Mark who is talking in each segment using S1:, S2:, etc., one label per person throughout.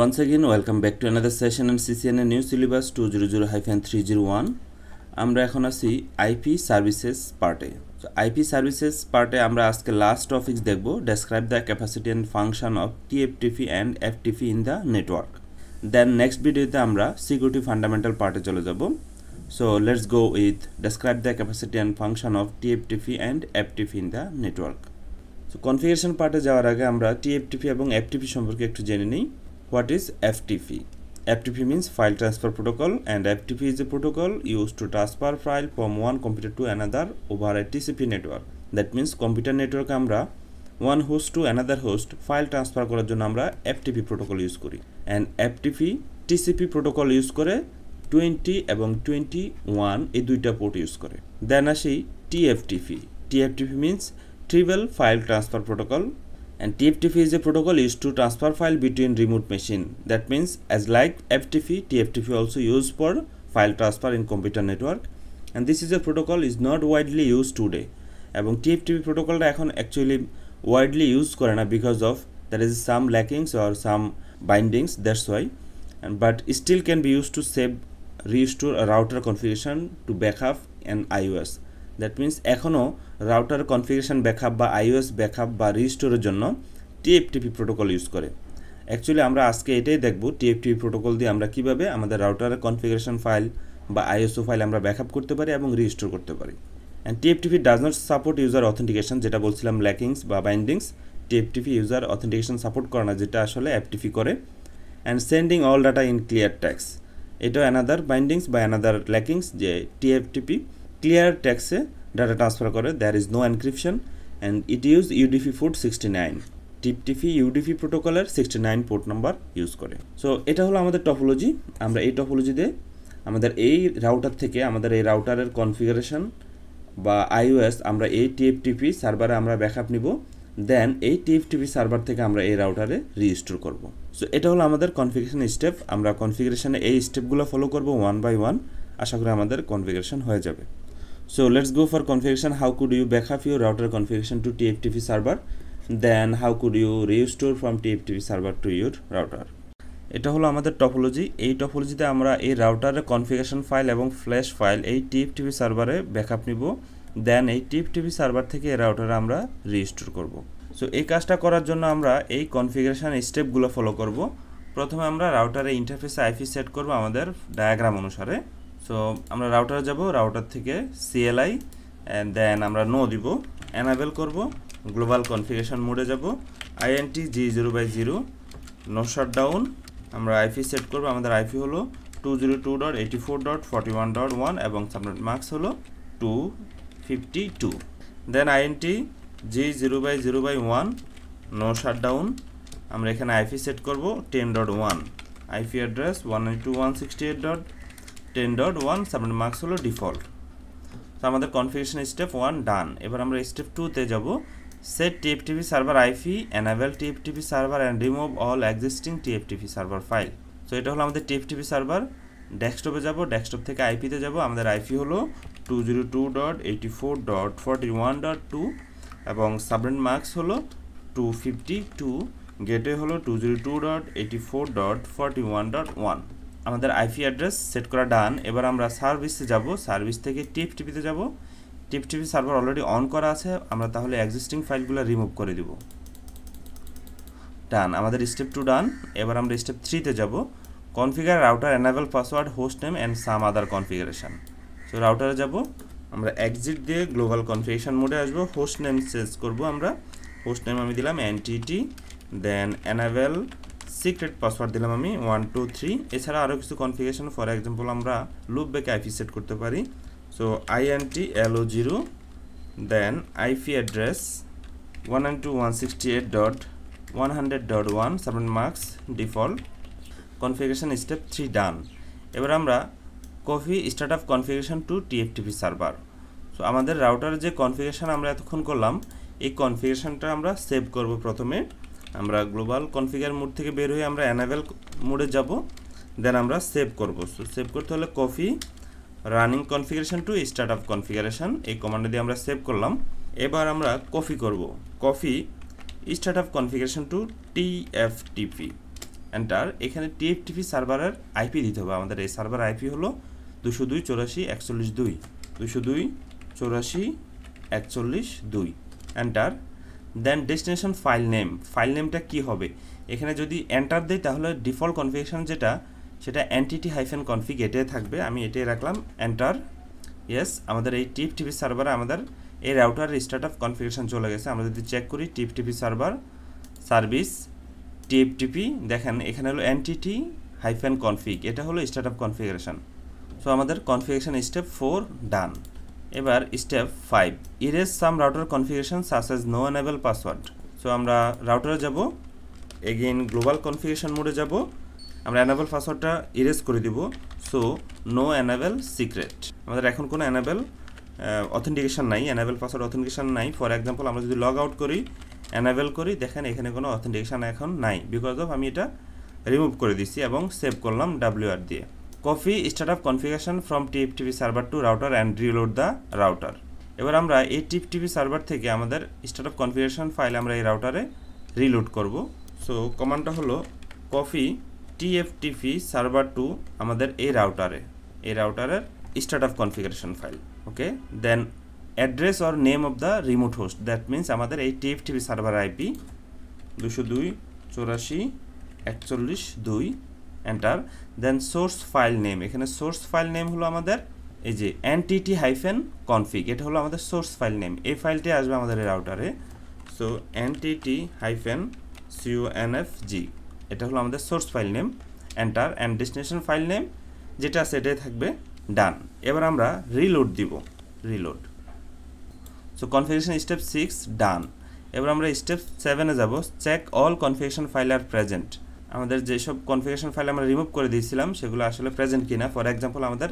S1: Once again, welcome back to another session on CCNA New Syllabus 200-301 আমরা এখন আছি IP services পার্টে তো আইপি সার্ভিসেস পার্টে আমরা আজকে লাস্ট টপিক্স দেখব describe the capacity and function of TFTP and FTP in the network then next ভিডিওতে আমরা সিকিউরিটি ফান্ডামেন্টাল পার্টে চলে যাব। So let's go with describe the capacity and function of TFTP and FTP in the network so configuration পার্টে যাওয়ার আগে আমরা TFTP এবং এফটিপি সম্পর্কে একটু জেনে নিই। What is FTP? FTP means File Transfer Protocol and FTP is a protocol used to transfer file from one computer to another over a TCP network. That means computer network আমরা one host to another host file transfer করার জন্য আমরা FTP protocol use করি and FTP TCP protocol use করে 20 এবং 21 এই দুইটা port use করে দেন আসি TFTP TFTP means Trivial File Transfer Protocol and TFTP is a protocol used to transfer file between remote machine. That means as like FTP, TFTP also used for file transfer in computer network and this is a protocol is not widely used today এবং TFTP প্রোটোকলটা এখন actually widely use করে না because of there is some lackings or some bindings that's why but still can be used to save restore a router configuration to backup and iOS that means এখনও router configuration backup বা iOS backup বা রিস্টোরের জন্য TFTP protocol use করে। Actually আমরা আজকে এটাই দেখব টিএফটিপি প্রোটোকল দিয়ে আমরা কীভাবে আমাদের রাউটারের কনফিগারেশন ফাইল বা আইএসও ফাইল আমরা ব্যাকআপ করতে পারি এবং রিস্টোর করতে পারি। And TFTP does not support user authentication যেটা বলছিলাম ল্যাকিংস বা bindings TFTP user authentication support করে না, যেটা আসলে এফটিপি করে। And sending all data in clear text এটাও অ্যানাদার বাইন্ডিংস বা অ্যানাদার ল্যাকিংস যে টিএফটিপি ক্লিয়ার ট্যাক্সে ডাটা ট্রান্সফার করে there is no encryption and it use UDP food sixty nine টিপটিপি UDP প্রোটোকলের sixty nine port number use করে। So এটা হলো আমাদের টপোলজি আমরা এই টপোলজিতে আমাদের এই রাউটার থেকে আমাদের এই রাউটারের কনফিগারেশন বা আইওএস আমরা এই টিএফটিপি সার্ভারে আমরা ব্যাকআপ নিব। দেন এই টিএফটিপি সার্ভার থেকে আমরা এই রাউটারে রিস্টোর করব। সো এটা হলো আমাদের কনফিগারেশন স্টেপ আমরা কনফিগারেশনে এই স্টেপগুলো ফলো করব ওয়ান বাই ওয়ান আশা করি আমাদের কনফিগারেশন হয়ে যাবে। So, let's go for configuration. How could you backup your router configuration to TFTP server? Then, how could you restore from TFTP server to your router? এটা হলো আমাদের topology এই টপোলজিতে আমরা এই রাউটারের কনফিগারেশন ফাইল এবং ফ্ল্যাশ ফাইল এই টিএফটিপি সার্ভারে ব্যাকআপ নিব দেন এই টিএফটিপি সার্ভার থেকে এই রাউটারে আমরা রিস্টোর করব সো এই কাজটা করার জন্য আমরা এই কনফিগারেশন স্টেপগুলো ফলো করব প্রথমে আমরা রাউটারে ইন্টারফেসে আইপি সেট করব আমাদের ডায়াগ্রাম অনুসারে সো আমরা রাউটারে যাব রাউটার থেকে সিএলআই অ্যান্ড দেন আমরা নো দিব অ্যানাবেল করব গ্লোবাল কনফিগেশন মোডে যাব INT G zero by zero no down আমরা আইপি সেট করব, আমাদের আইপি হলো two zero two dot eighty four dot forty one dot one এবং সাবনেট মার্কস হলো two fifty two then INT G zero by zero by one no down আমরা এখানে IP set করব ten dot one IP address one two one sixty eight dot ten dot one submit marks হলো default তো আমাদের configuration step one ডান এবার আমরা step টুতে যাব। Set TFTP server IP enable TFTP server and remove all existing TFTP server file so এটা হলো আমাদের টিএফটিপি সার্ভার ডেস্কটপে যাব ডেস্কটপ থেকে আইপিতে যাব। আমাদের আইপি হলো two zero two dot eighty four dot forty one dot two এবং সাবনেট মার্কস হলো টু ফিফটি টু গেটওয়ে হলো two zero two dot eighty four dot forty one dot one আমাদের আইপি অ্যাড্রেস সেট করা done. এবার আমরা সার্ভিসে যাব। Service থেকে টিএফটিপিতে যাব। টিএফটিপি সার্ভার অলরেডি অন করা আছে। আমরা তাহলে এক্সিস্টিং ফাইলগুলো রিমুভ করে দিব। ডান। আমাদের স্টেপ টু ডান। এবার আমরা স্টেপ থ্রিতে যাব। Configure router enable password host name and some other configuration so রাউটারে যাব। আমরা এক্সিট দিয়ে গ্লোবাল কনফিগারেশন মোডে আসব। হোস্ট নেম চেঞ্জ করব আমরা। হোস্ট নেম আমি দিলাম NTT then enable secret password দিলাম আমি ওয়ান টু থ্রি এছাড়া আরও কিছু কনফিগেশন ফর এক্সাম্পল আমরা লুপ ব্যাকে আইপি সেট করতে পারি। So INT LO zero then IP address one nine two one sixty eight dot one hundred dot one seven marks default configuration step three done এবার আমরা copy start up configuration to TFTP server so আমাদের router যে configuration আমরা এতক্ষণ করলাম, এই কনফিগেশনটা আমরা save করব প্রথমে। আমরা গ্লোবাল কনফিগার মোড থেকে বের হয়ে আমরা অ্যানাবেল মোডে যাব দেন আমরা সেভ করব। সো সেভ করতে হলে copy running configuration to start up configuration এই কমান্ড দিয়ে আমরা সেভ করলাম। এবার আমরা কফি করব। Copy start up configuration to TFTP enter এখানে টিএফটিপি সার্ভারের আইপি দিতে হবে। আমাদের এই সার্ভার আইপি হলো দুশো দুই চৌরাশি একচল্লিশ দুই। দুশো দুই চৌরাশি একচল্লিশ দুই। Enter then destination file name file নেমটা কী হবে? এখানে যদি এন্টার দেয় তাহলে ডিফল্ট কনফিগারেশন যেটা, সেটা এনটিটি হাইফেন কনফিগ এটাই থাকবে। আমি এটাই রাখলাম এন্টার ইয়েস আমাদের এই টিপ টিভি সার্ভারে আমাদের এই রাউটার স্টার্ট আপ কনফিগারেশন চলে গেছে। আমরা যদি চেক করি TFTP server service TFTP দেখেন এখানে হলো এনটিটি হাইফেন কনফিগ এটা হলো স্টার্ট আপ কনফিগারেশন সো আমাদের কনফিগারেশন স্টেপ ফোর ডান এবার step five erase some router configuration such as no enable password so আমরা রাউটারে যাব এগেইন গ্লোবাল কনফিগারেশন মোডে যাব, আমরা অ্যানাবেল পাসওয়ার্ডটা ইরেজ করে দিব। সো নো অ্যানাবেল সিক্রেট আমাদের এখন কোনো অ্যানাবেল অথেন্টিকেশান নাই অ্যানাবেল পাসওয়ার্ড অথেন্টিকেশন নাই। ফর এক্সাম্পল আমরা যদি লগ আউট করি অ্যানাবেল করি, দেখেন এখানে কোনো অথেন্টিকেশন এখন নাই। বিকজ অফ আমি এটা রিমুভ করে দিচ্ছি এবং সেভ করলাম ডাব্লিউআর দিয়ে। Copy start up configuration from TV server to router and reload the router এবার আমরা এই টিপ টিভি সার্ভার থেকে আমাদের স্টার্ট আপ কনফিগারেশন ফাইল আমরা এই রাউটারে রিলোড করব। সো কমান্ডটা হলো কফি টিএফটিপি সার্ভার টু আমাদের এই রাউটারে এই রাউটারের start up configuration file okay then address or name of the remote host that means আমাদের এই টিএফটিপি সার্ভার আইপি দুশো দুই, চৌরাশি, একচল্লিশ, দুই enter then source file name এখানে সোর্স ফাইল নেম হলো আমাদের এই যে এনটিটি হাইফেন কনফিগ এটা হলো আমাদের সোর্স ফাইল নেম এই ফাইলটি আসবে আমাদের রাউটারে so NTT hyphen C O G হলো আমাদের source file name enter and destination file name যেটা এটাই থাকবে ডান এবার আমরা রিলোড দিব। Reload so configuration step six done এবার আমরা স্টেপ সেভেনে যাব। Check all configuration file are present আমাদের যেসব কনফিগারেশন ফাইল আমরা রিমুভ করে দিয়েছিলাম, সেগুলো আসলে প্রেজেন্ট কিনা। ফর এক্সাম্পল আমাদের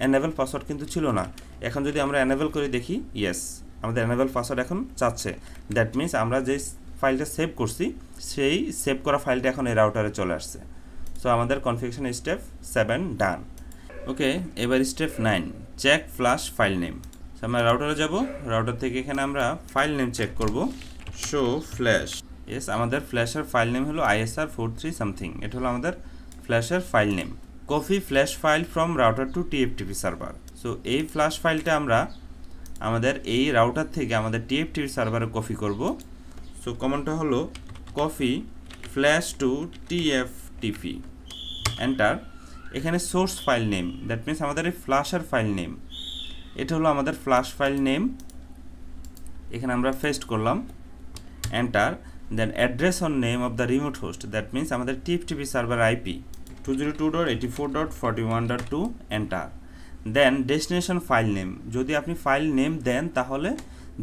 S1: অ্যানেবল পাসওয়ার্ড কিন্তু ছিল না। এখন যদি আমরা অ্যানেবল করে দেখি ইয়েস আমাদের অ্যানেবল পাসওয়ার্ড এখন চাচ্ছে। দ্যাট মিনস আমরা যে ফাইলটা সেভ করছি, সেই সেভ করা ফাইলটা এখন এই রাউটারে চলে আসছে। সো আমাদের configuration step seven done okay এবার step nine check flash file name আমরা রাউটারে যাব। রাউটার থেকে এখানে আমরা ফাইল নেম চেক করব। শো ফ্ল্যাশ ইয়েস আমাদের ফ্ল্যাশের ফাইল নেম হলো আইএসআর ফোর থ্রি সামথিং এটা হলো আমাদের ফ্ল্যাশের file name copy flash file from router to TFTP server so এই ফ্ল্যাশ ফাইলটা আমরা আমাদের এই রাউটার থেকে আমাদের টিএফটিপি সার্ভারে কপি করব। সো কমনটা হলো copy flash to TFTP enter এখানে source file name that means আমাদের এই ফ্ল্যাশের ফাইল নেম এটা হলো আমাদের ফ্ল্যাশ ফাইল নেম এখানে আমরা ফেস্ট করলাম। Enter then address on name of the remote host that means আমাদের TFTP server IP two zero two dot eighty four dot forty one dot two enter then destination file name যদি আপনি file name দেন, তাহলে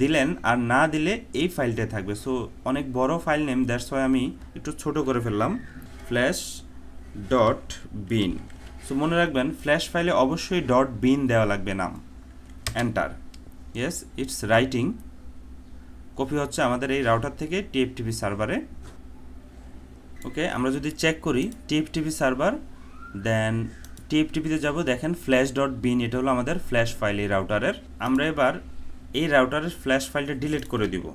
S1: দিলেন, আর না দিলে এই ফাইলটাই থাকবে। So অনেক বড় ফাইল নেম দ্যাটস ওয়াই আমি একটু ছোট করে ফেললাম। ফ্ল্যাশ ডট বিন সো মনে রাখবেন ফ্ল্যাশ ফাইলে অবশ্যই ডট বিন দেওয়া লাগবে নাম। Enter yes it's writing copy হচ্ছে আমাদের এই রাউটার থেকে টিএফটিপি সার্ভারে ওকে আমরা যদি চেক করি টিএফটিপি সার্ভার দেন টিএফটিপিতে যাব, দেখেন ফ্ল্যাশ ডট বিন এটা হলো আমাদের ফ্ল্যাশ ফাইল এই রাউটারের আমরা এবার এই রাউটারের ফ্ল্যাশ ফাইলটা ডিলিট করে দিব।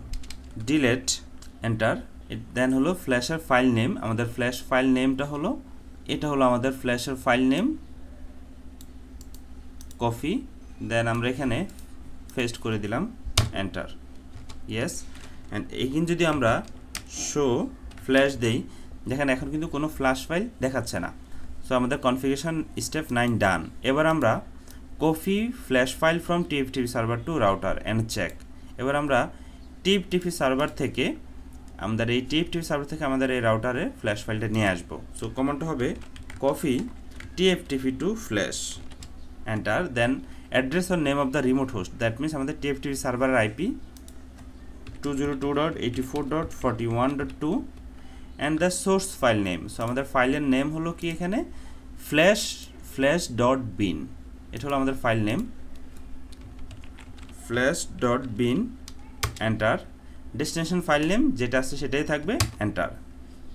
S1: ডিলেট এন্টার দেন হলো ফ্ল্যাশের ফাইল নেম আমাদের ফ্ল্যাশ ফাইল নেমটা হলো, এটা হলো আমাদের ফ্ল্যাশের ফাইল নেম কফি দেন আমরা এখানে ফেস্ট করে দিলাম এন্টার ইয়েস অ্যান্ড এখানে যদি আমরা শো ফ্ল্যাশ দেই, দেখেন এখন কিন্তু কোনো ফ্ল্যাশ ফাইল দেখাচ্ছে না। সো আমাদের কনফিগারেশন স্টেপ নাইন ডান এবার আমরা copy flash file from TFTP server to router and check এবার আমরা টিপ টিভি সার্ভার থেকে আমাদের এই টিপ টিভি সার্ভার থেকে আমাদের এই রাউটারে ফ্ল্যাশ ফাইলটা নিয়ে আসব। সো কমেন্টটা হবে copy TFTP to flash enter then address or name of the remote host that means আমাদের টিএফ টিভি সার্ভারের IP two zero two dot eighty four dot forty one dot two and the source file name so আমাদের ফাইলের name হলো কি এখানে? Flash flash dot বিন এটা হলো আমাদের file name flash dot bin enter destination file name যেটা আছে সেটাই থাকবে এন্টার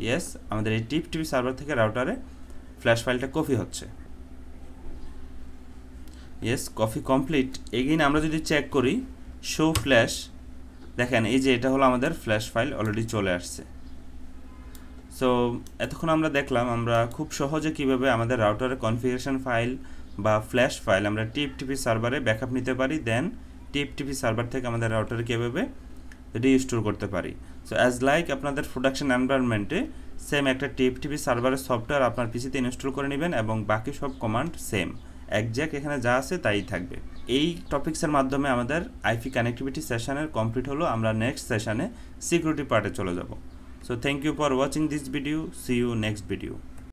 S1: ইয়েস আমাদের এই টিপ টিভি সার্ভার থেকে রাউটারে ফ্ল্যাশ ফাইলটা কপি হচ্ছে। ইয়েস কপি কমপ্লিট এগেইন আমরা যদি চেক করি শো ফ্ল্যাশ দেখেন, এই যে এটা হলো আমাদের ফ্ল্যাশ ফাইল অলরেডি চলে আসছে। সো এতক্ষণ আমরা দেখলাম, আমরা খুব সহজে কীভাবে আমাদের রাউটারের কনফিগারেশন ফাইল বা ফ্ল্যাশ ফাইল আমরা টিএফটিপি সার্ভারে ব্যাকআপ নিতে পারি দেন টিএফটিপি সার্ভার থেকে আমাদের রাউটারে কীভাবে রিস্টোর করতে পারি। সো অ্যাজ লাইক আপনাদের প্রোডাকশন এনভায়রনমেন্টে সেম একটা টিএফটিপি সার্ভারের সফটওয়্যার আপনার পিসিতে ইনস্টল করে নেবেন এবং বাকি সব কমান্ড সেম একজ্যাক্ট এখানে যা আছে তাই থাকবে। এই টপিক্সের মাধ্যমে আমাদের আইফি কানেক্টিভিটি সেশনের কমপ্লিট হলো। আমরা নেক্সট সেশনে সিকিউরিটি পার্টে চলে যাব। So thank you for watching this video see you next video